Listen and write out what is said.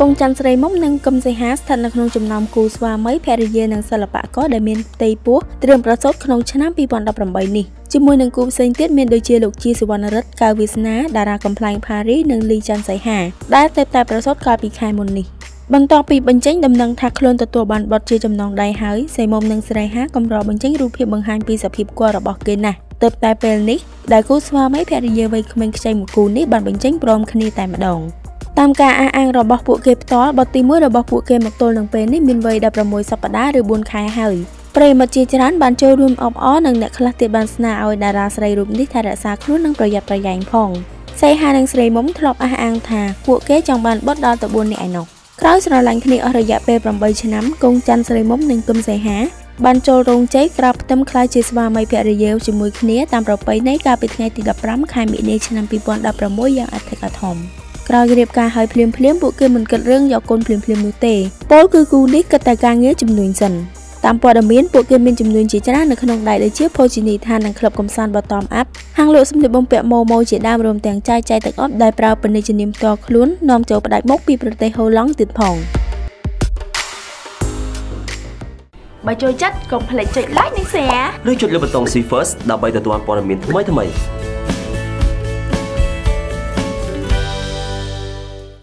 កងច័ន្ទស្រីមុំនិងកឹមសីហាស្ថិតនៅក្នុងចំណោមគូស្វាមីភរិយានិងសិល្បករដែលមានផ្ទៃពោះត្រៀមប្រសូតក្នុងឆ្នាំ2018នេះជាមួយនឹងគូផ្សេងទៀតមានដូចជាលោកជាសុវណ្ណរិទ្ធកៅវាសនាតារាកំ pl ែងផារីនិងលីច័ន្ទសីហាដែលទៅតែប្រសូតកាលពីខែមុននេះបន្ទាប់ពីបញ្ចេញដំណឹងថាខ្លួនទទួលបានបទជាចំណងដៃហើយសីមុំនិងស្រីហាកម្របញ្ចេញរូបភាពបង្ហាញពីសភាពគួររបស់គេណាស់ទើបតែពេលនេះដែលគូស្វាមីភរិយាវ័យក្មេងខ្ចីមួយគូនេះបានបញ្ចេញព្រមគ្នាតែម្ដង តាមការអះអាងរបស់ពួកគេផ្ទាល់បទទី1របស់ពួកគេមកទល់នឹងពេលនេះមានវ័យ16សប្តាហ៍ឬ4ខែហើយប្រិមិត្តជាច្រើនបានចូលរួមអបអរនិងអ្នកខ្លះទៀតបានស្នើឲ្យតារាស្រីរូបនេះថែរក្សាខ្លួននិងប្រយ័ត្នប្រយែងផងសីហានិងស្រីមុំធ្លាប់អះអាងថាពួកគេចង់បានបទដល់ទៅ4នាក់ឯណោះក្រោយស្រឡាញ់គ្នាអស់រយៈពេល8ឆ្នាំគង់ច័ន្ទស្រីមុំនិងគឹមសីហាបានចូលរោងជ័យក្រាបផ្ទឹមខ្លាយជាស្វាមីភរិយាជាមួយគ្នាតាមប្រពៃណីកាលពីថ្ងៃទី15ខែមិនិនាឆ្នាំ2016យ៉ាងអធិកអធម ក្រោយរៀបការហើយភ្លាមភ្លាមពួកគេមិនគិតរឿងយកកូនភ្លាមភ្លាមនោះទេពលគឺគូនេះគិតតែការងារជំនួញសិនតាមព័ត៌មានពួកគេមានចំនួនជាច្រើននៅក្នុងដៃដូចជាភោជនីយដ្ឋាននិងក្លឹបកំសាន្តបតំអាប់ហាងលក់សម្លៀកបំពាក់ម៉ូម៉ូជាដើមរួមទាំងចាយចាយទាំងអស់ដែលប្រើពាណិជ្ជនាមផ្ទាល់ខ្លួននាំចូលផ្ដាច់មុខពីប្រទេសហូឡង់ទៀតផងបើចូលចិត្តកុំភ្លេចចុច like និង share ឬចុចលើប៊ូតុង See First ដើម្បីទទួលព័ត៌មានថ្មីៗ